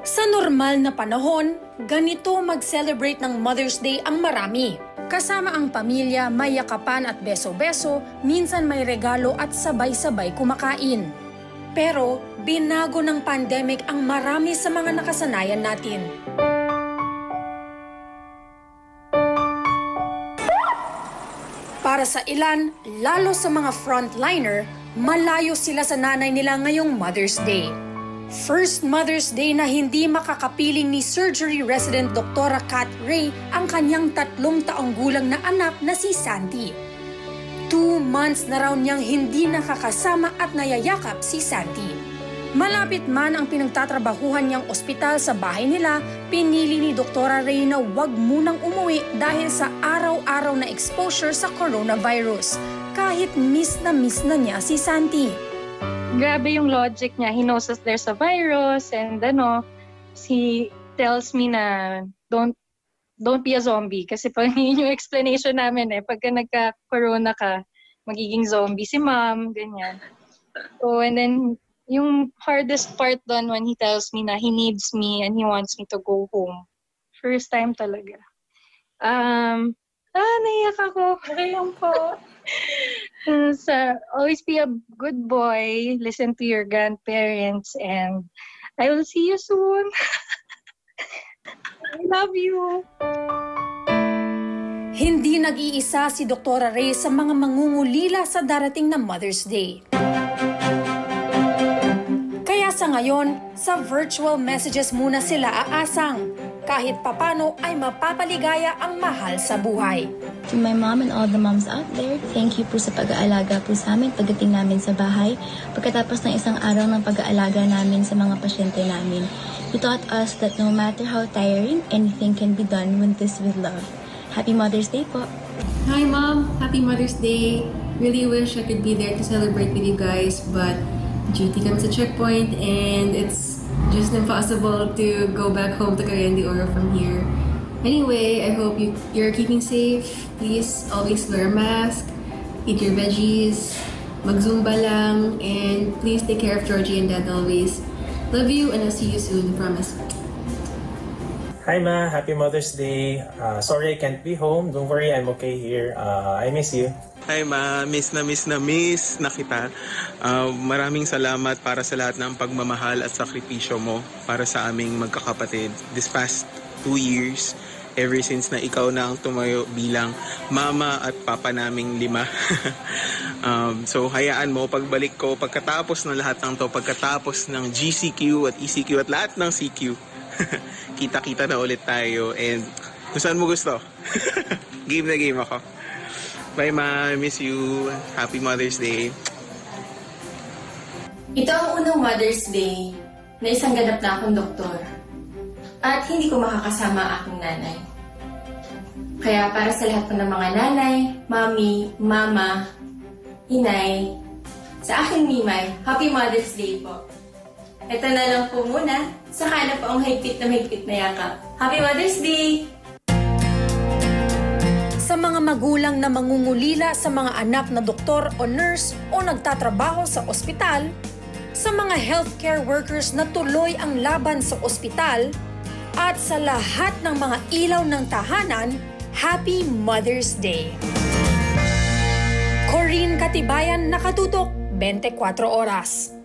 Sa normal na panahon, ganito mag-celebrate ng Mother's Day ang marami. Kasama ang pamilya, may yakapan at beso-beso, minsan may regalo at sabay-sabay kumakain. Pero binago ng pandemic ang marami sa mga nakasanayan natin. Para sa ilan, lalo sa mga frontliner, malayo sila sa nanay nila ngayong Mother's Day. First Mother's Day na hindi makakapiling ni surgery resident Dr. Kat Ray ang kanyang tatlong taong gulang na anak na si Sandy. Two months na raw niyang hindi nakakasama at nayayakap si Sandy. Malapit man ang pinagtatrabahuhan niyang ospital sa bahay nila, pinili ni Dr. Ray na huwag munang umuwi dahil sa araw-araw na exposure sa coronavirus. Kahit miss na miss na niya si Santi. Grabe yung logic niya. He knows that there's a virus and ano, he tells me na don't don't be a zombie. Kasi pag yun yung explanation namin eh, pagka nagka-corona ka, magiging zombie si mom, ganyan. So, and then yung hardest part doon when he tells me na he needs me and he wants me to go home. First time talaga. Um, ah, naiyak ako. Ngayon po. so, always be a good boy. Listen to your grandparents and I will see you soon. I love you. Hindi nag-iisa si Dr. Ray sa mga mangungulila sa darating na Mother's Day. Sa ngayon, sa virtual messages muna sila aasang. Kahit papano ay mapapaligaya ang mahal sa buhay. To my mom and all the moms out there, thank you po sa pag-aalaga po sa amin pagdating namin sa bahay. Pagkatapos ng isang araw ng pag-aalaga namin sa mga pasyente namin, you taught us that no matter how tiring, anything can be done when this with love. Happy Mother's Day po! Hi Mom, Happy Mother's Day. Really wish I could be there to celebrate with you guys, but duty comes a checkpoint and it's just impossible to go back home to Cagayan de Oro from here. Anyway, I hope you, you're keeping safe. Please always wear a mask, eat your veggies, mag-zumba lang, and please take care of Georgie and Dad always. Love you and I'll see you soon, promise. Hi Ma, happy Mother's Day. Uh, sorry I can't be home. Don't worry, I'm okay here. Uh, I miss you. Hi ma, miss na miss na miss na kita. Uh, maraming salamat para sa lahat ng pagmamahal at sakripisyo mo para sa aming magkakapatid. This past two years, ever since na ikaw na ang tumayo bilang mama at papa naming lima. um, so hayaan mo, pagbalik ko, pagkatapos ng lahat ng to, pagkatapos ng GCQ at ECQ at lahat ng CQ, kita-kita na ulit tayo and kung saan mo gusto. game na game ako. Bye ma, I miss you. Happy Mother's Day. Ito ang unang Mother's Day na isang ganap na akong doktor. At hindi ko makakasama aking nanay. Kaya para sa lahat po ng mga nanay, mami, mama, inay, sa aking mimay, Happy Mother's Day po. Ito na lang po muna. Saka na po ang higpit na higpit na yakap. Happy Mother's Day! Sa mga magulang na mangungulila sa mga anak na doktor o nurse o nagtatrabaho sa ospital, sa mga healthcare workers na tuloy ang laban sa ospital, at sa lahat ng mga ilaw ng tahanan, Happy Mother's Day! Corinne Katibayan, Nakatutok, 24 Oras.